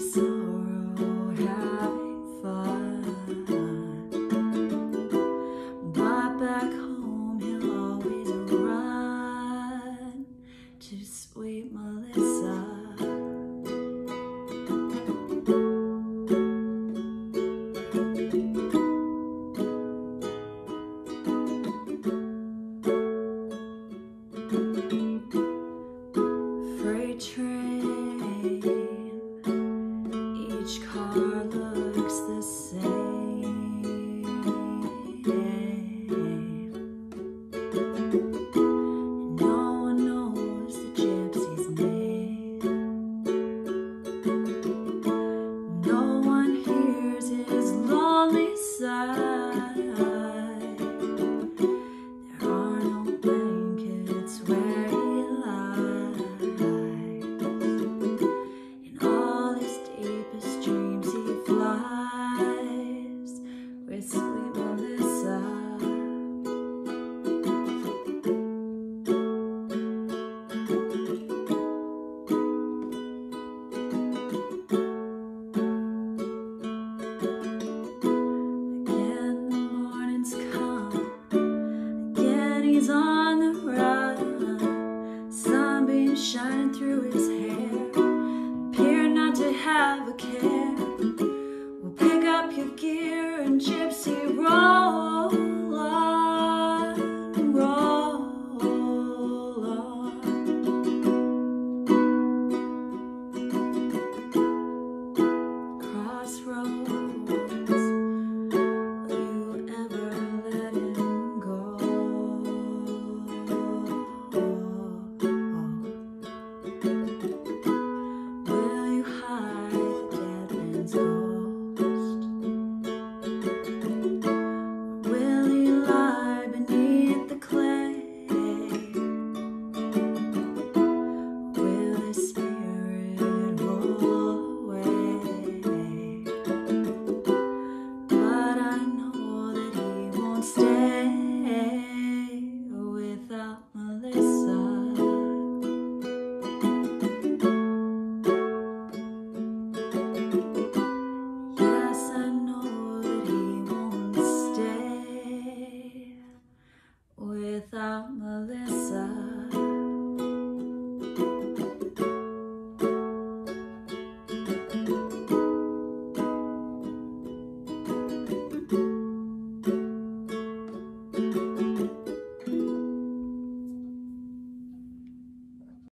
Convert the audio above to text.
sorrow, the same. No one knows the gypsy's name. No one hears his lonely sigh. Sunbeams shining through his hair. Appear not to have a care. Well, pick up your gear and gypsy. Mama, listen.